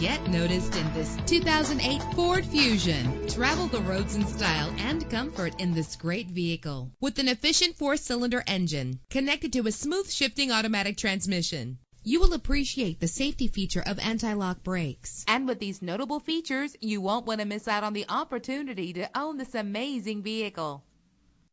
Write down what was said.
get noticed in this 2008 Ford Fusion. Travel the roads in style and comfort in this great vehicle. With an efficient four-cylinder engine connected to a smooth shifting automatic transmission. You will appreciate the safety feature of anti-lock brakes. And with these notable features, you won't want to miss out on the opportunity to own this amazing vehicle